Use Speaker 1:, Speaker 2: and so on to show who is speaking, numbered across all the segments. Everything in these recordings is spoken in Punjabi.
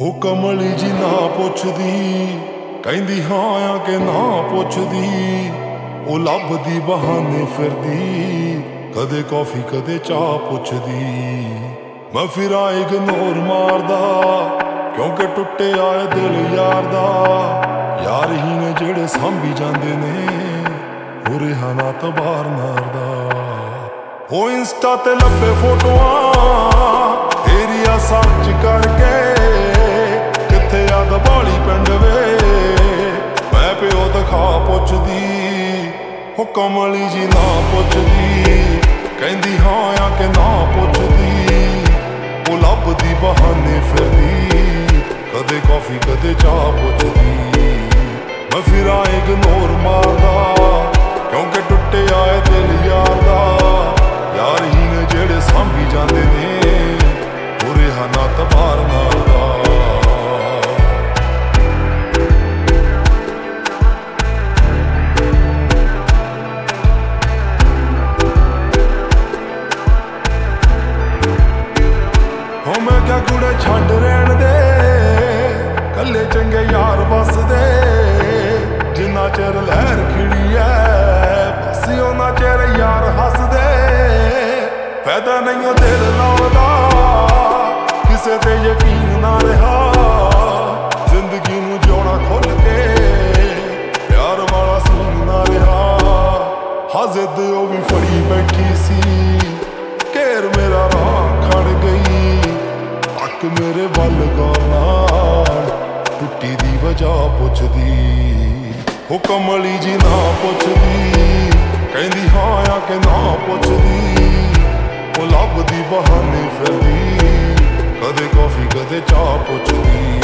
Speaker 1: ਉਹ ਕਮਲੀ ਜੀ ਨਾ ਪੁੱਛਦੀ, ਕਹਿੰਦੀ ਹਾਂ ਆ ਕਿ ਨਾ ਪੁੱਛਦੀ, ਉਹ ਲੱਭਦੀ ਬਹਾਨੇ ਫਿਰਦੀ, ਕਦੇ ਕਾਫੀ, ਕਦੇ ਚਾਹ ਪੁੱਛਦੀ। ਮੈਂ ਫਿਰ ਆ ਇਗਨੋਰ ਮਾਰਦਾ, ਕਿਉਂਕਿ ਟੁੱਟੇ ਆਏ ਦਿਲ ਯਾਰ ਦਾ ਯਾਰ ਹੀ ਨੇ ਜਿਹੜੇ ਸਾਂਭੀ ਜਾਂਦੇ ਨੇ ਹੋਰੇ ਹਨਾ ਤਬਾਰ ਮਾਰਦਾ। ਉਹ ਇੰਸਟਾ ਤੇ ਲੱਭੇ ਫੋਟੋਆਂ, ਤੇਰੀਆਂ ਸਰਚ ਉਹ ਕਮਲੀ ਜੀ ਨਾ ਪੁੱਛਦੀ, ਕਹਿੰਦੀ ਹਾਂ ਆ ਕੇ ਨਾ ਪੁੱਛਦੀ। ਉਹ ਲੱਭਦੀ ਬਹਾਨੇ ਫਿਰਦੀ, ਕਦੇ ਕਾਫੀ ਕਦੇ ਚਾਹ ਪੁੱਛਦੀ। ਮੈਂ ਫਿਰ ਆਏ ਇਗਨੋਰ ਮਾਰਦਾ ਮੈਂ ਕਿਆ ਕੁੜੇ ਛੱਡ ਰਹਿਣ ਦੇ। ਕੱਲੇ ਚੰਗੇ ਯਾਰ ਵਸਦੇ। ਜਿੰਨਾ ਚਿਰ ਲਹਿਰ ਖਿੜੀ ਐ, ਬਸ ਉਹਨਾਂ ਚਿਰ ਯਾਰ ਹੱਸਦੇ। ਫਾਇਦਾ ਨਹੀਂ ਉਹ ਦਿਲ ਲਾਉਂਦਾ ਅੱਕ ਵੱਲ ਗਾਲਾਂ ਟੁੱਟੀ ਦੀ ਵਜ੍ਹਾ ਪੁੱਛਦੀ ਉਹ ਕਮਲੀ ਜੀ ਨਾ ਪੁੱਛਦੀ। ਕਹਿੰਦੀ, ਹਾਂ ਆ ਕੇ ਨਾ ਪੁੱਛਦੀ। ਉਹ ਲੱਭਦੀ ਬਹਾਨੇ ਫਿਰਦੀ, ਕਦੇ ਕਾਫੀ, ਕਦੇ ਚਾਹ ਪੁੱਛਦੀ।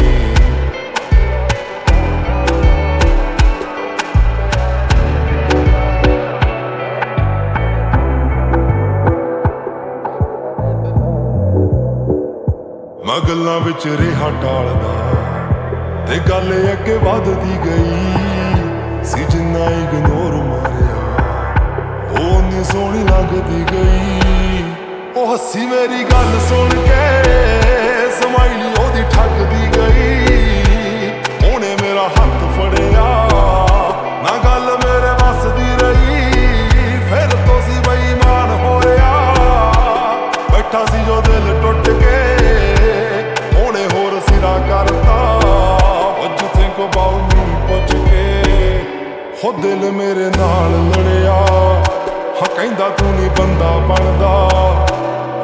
Speaker 1: ਮੈਂ ਗੱਲਾਂ ਵਿੱਚ ਰਿਹਾ ਟਾਲਦਾ ਤੇ ਗੱਲ ਅੱਗੇ ਵੱਧਦੀ ਗਈ। ਸੀ ਜਿੰਨਾ ਇਗਨੋਰ ਮਾਰਿਆ, ਉਹ ਨੀ ਸੋਹਣੀ ਲੱਗਦੀ ਗਈ। ਉਹ ਹੱਸੀ ਮੇਰੀ ਗੱਲ ਸੁਣ ਕੇ ਸਮਾਈਲੀ ਉਹਦੀ ਠੱਗਦੀ ਗਈ। ਉਹਨੇ ਮੇਰਾ ਹੱਥ ਫੜਿਆ, ਨਾ ਗੱਲ ਮੇਰੇ ਵੱਸ ਦੀ ਰਹੀ। ਫਿਰ ਤੋਂ ਸੀ ਬੇਈਮਾਨ ਹੋਇਆ, ਬੈਠਾ ਸੀ ਜੋ ਦਿਲ ਟੁੱਟ ਕੇ what you ਪੁੱਛ ਕੇ, ਹੋ ਦਿਲ ਮੇਰੇ ਨਾਲ ਲੜਿਆ। ਹਾਂ, ਕਹਿੰਦਾ ਤੂੰ ਨਹੀਂ ਬੰਦਾ ਬਣਦਾ।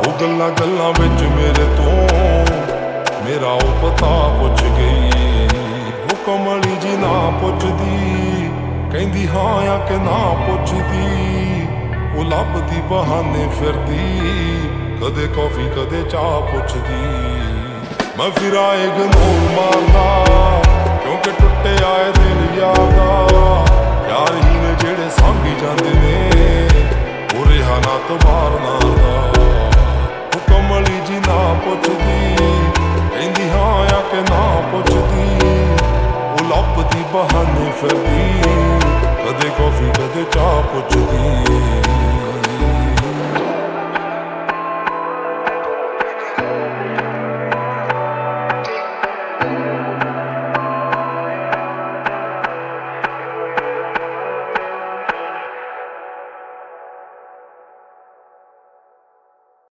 Speaker 1: ਉਹ ਗੱਲਾਂ ਗੱਲਾਂ ਵਿੱਚ ਮੇਰੇ ਤੋਂ ਮੇਰਾ ਉਹ ਪਤਾ ਪੁੱਛ ਗਈ। ਉਹ ਕਮਲੀ ਜੀ ਨਾ ਪੁੱਛਦੀ, ਕਹਿੰਦੀ ਹਾਂ ਆ ਕਿ ਨਾ ਪੁੱਛਦੀ। ਉਹ ਲੱਭਦੀ ਬਹਾਨੇ ਫਿਰਦੀ, ਕਦੇ ਕਾਫੀ, ਕਦੇ ਚਾਹ ਪੁੱਛਦੀ। ਮੈਂ ਫਿਰ ਆਏ ਗਨੋਰ ਮਾਰਦਾ। ਕਿਉਂਕਿ ਟੁੱਟਿਆ ਏ ਦਿਲ ਯਾਦਾ। ਯਾਰ ਹੀ ਨੇ ਜਿਹੜੇ ਸੰਭੀ ਜਾਂਦੇ ਨੇ, ਉਹ ਰਿਹਾ ਨਾ ਤੋਂ ਬਾਹਰ ਨਾ ਦਾ। ਹੁਕਮਲੀ ਜੀ ਨਾ ਪੁੱਛਦੀ, ਕਹਿੰਦੀ ਹਾਂ ਆ ਕੇ ਨਾ ਪੁੱਛਦੀ। ਉਹ ਲੱਭਦੀ ਬਹਾਨੇ ਫਿਰਦੀ, ਕਦੇ ਕਾਫੀ ਕਦੇ ਚਾਹ ਪੁੱਛਦੀ।